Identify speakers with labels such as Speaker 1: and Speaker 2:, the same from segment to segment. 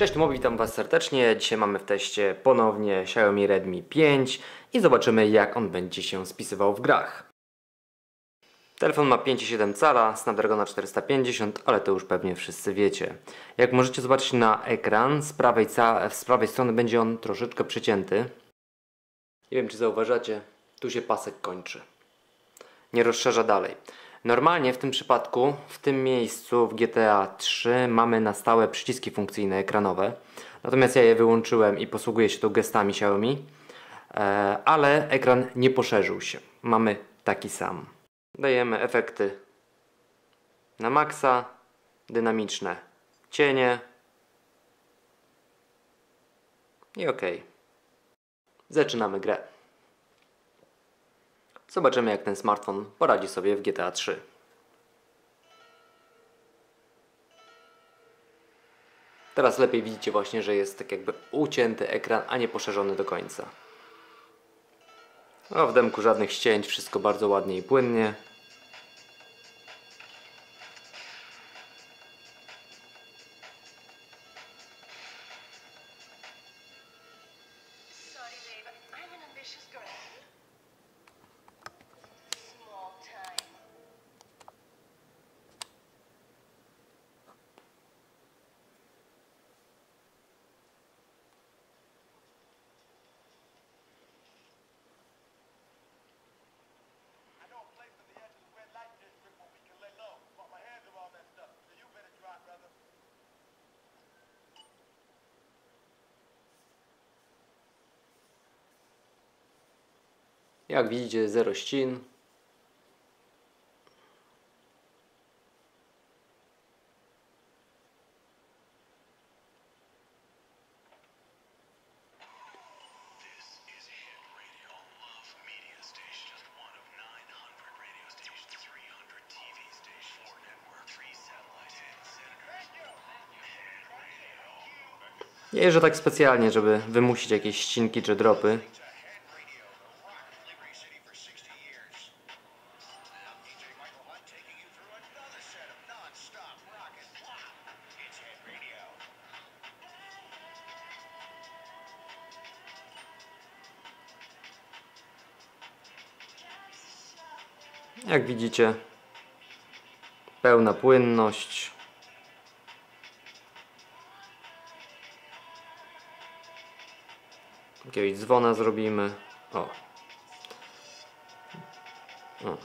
Speaker 1: Cześć, Mobi, witam Was serdecznie. Dzisiaj mamy w teście ponownie Xiaomi Redmi 5 i zobaczymy jak on będzie się spisywał w grach. Telefon ma 5,7 cala, Snapdragona 450, ale to już pewnie wszyscy wiecie. Jak możecie zobaczyć na ekran, z prawej, z prawej strony będzie on troszeczkę przycięty. Nie wiem czy zauważacie, tu się pasek kończy. Nie rozszerza dalej. Normalnie w tym przypadku, w tym miejscu w GTA 3 mamy na stałe przyciski funkcyjne ekranowe. Natomiast ja je wyłączyłem i posługuję się tu gestami Xiaomi. E, ale ekran nie poszerzył się. Mamy taki sam. Dajemy efekty na maksa, dynamiczne cienie i OK. Zaczynamy grę. Zobaczymy jak ten smartfon poradzi sobie w GTA 3. Teraz lepiej widzicie właśnie, że jest tak jakby ucięty ekran, a nie poszerzony do końca. O, w demku żadnych ścięć, wszystko bardzo ładnie i płynnie. Jak widzicie, zero ścin. Nie jeżdżę tak specjalnie, żeby wymusić jakieś ścinki czy dropy. Jak widzicie, pełna płynność. Jakiegoś dzwona zrobimy. O. o.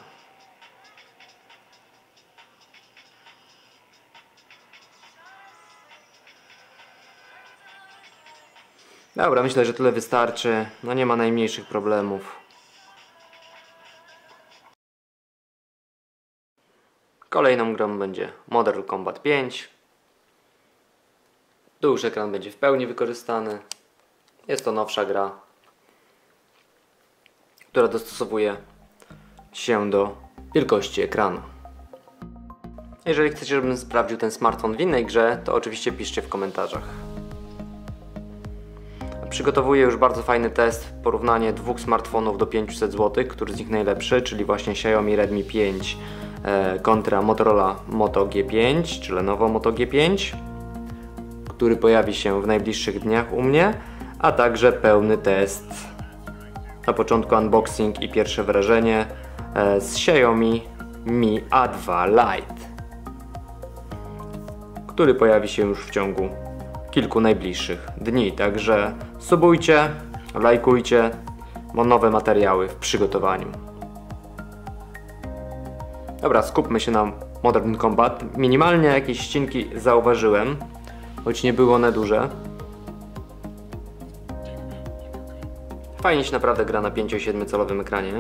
Speaker 1: Dobra, myślę, że tyle wystarczy. No nie ma najmniejszych problemów. Kolejną grą będzie Modern Combat 5. Tu już ekran będzie w pełni wykorzystany. Jest to nowsza gra, która dostosowuje się do wielkości ekranu. Jeżeli chcecie, żebym sprawdził ten smartfon w innej grze, to oczywiście piszcie w komentarzach. Przygotowuję już bardzo fajny test, porównanie dwóch smartfonów do 500 zł, który z nich najlepszy, czyli właśnie Xiaomi Redmi 5 E, kontra Motorola Moto G5, czy Lenovo Moto G5, który pojawi się w najbliższych dniach u mnie, a także pełny test na początku unboxing i pierwsze wrażenie e, z Xiaomi Mi A2 Lite, który pojawi się już w ciągu kilku najbliższych dni. Także subujcie, lajkujcie, bo nowe materiały w przygotowaniu. Dobra, skupmy się na Modern Combat. Minimalnie jakieś ścinki zauważyłem, choć nie były one duże. Fajnie się naprawdę gra na 5,7 calowym ekranie.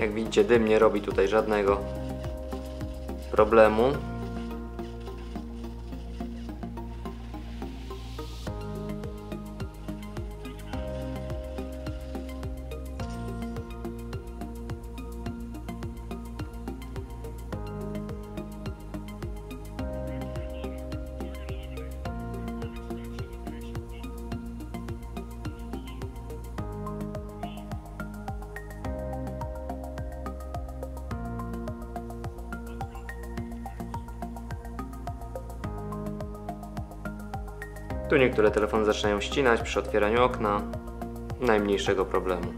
Speaker 1: Jak widzicie, dym nie robi tutaj żadnego problemu. Tu niektóre telefony zaczynają ścinać przy otwieraniu okna. Najmniejszego problemu.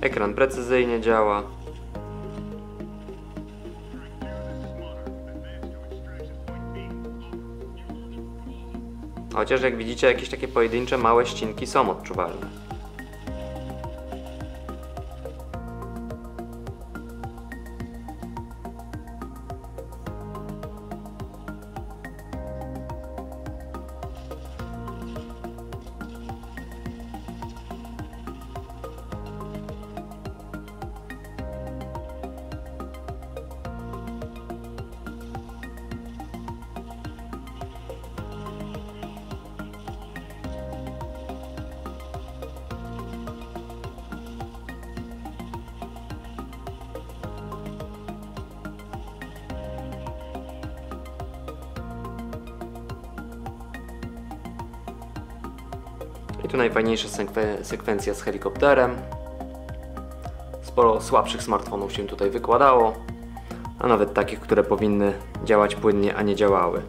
Speaker 1: Ekran precyzyjnie działa. Chociaż jak widzicie, jakieś takie pojedyncze małe ścinki są odczuwalne. I tu najfajniejsza sekwe sekwencja z helikopterem. Sporo słabszych smartfonów się tutaj wykładało, a nawet takich, które powinny działać płynnie, a nie działały.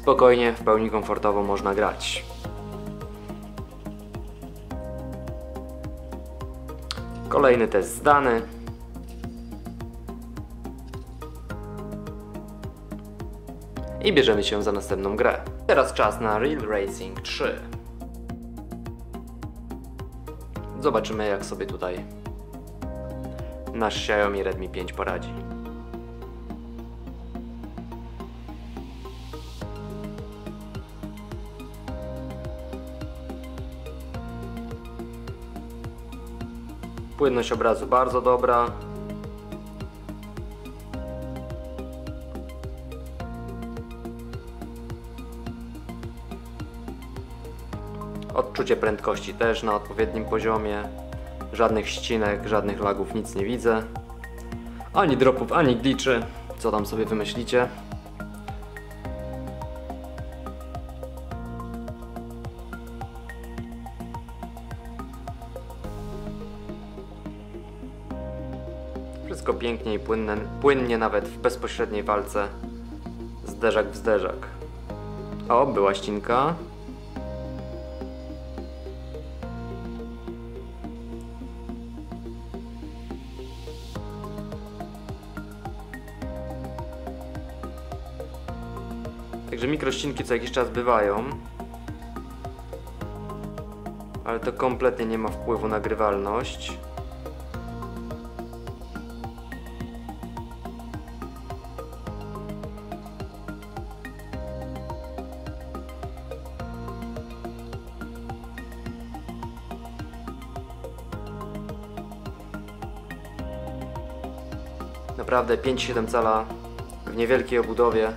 Speaker 1: Spokojnie, w pełni komfortowo można grać. Kolejny test zdany. I bierzemy się za następną grę. Teraz czas na Real Racing 3. Zobaczymy jak sobie tutaj nasz Xiaomi Redmi 5 poradzi. Płynność obrazu bardzo dobra. Odczucie prędkości też na odpowiednim poziomie. Żadnych ścinek, żadnych lagów, nic nie widzę. Ani dropów, ani glitchy. Co tam sobie wymyślicie? Wszystko pięknie i płynne, płynnie nawet w bezpośredniej walce zderzak w zderzak. O, była ścinka. Także mikrościnki co jakiś czas bywają. Ale to kompletnie nie ma wpływu na grywalność. Naprawdę 5,7 cala w niewielkiej obudowie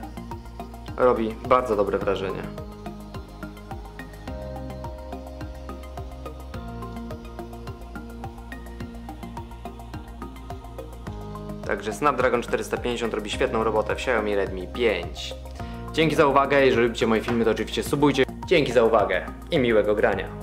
Speaker 1: robi bardzo dobre wrażenie. Także Snapdragon 450 robi świetną robotę w Xiaomi Redmi 5. Dzięki za uwagę, jeżeli lubicie moje filmy to oczywiście subujcie. Dzięki za uwagę i miłego grania.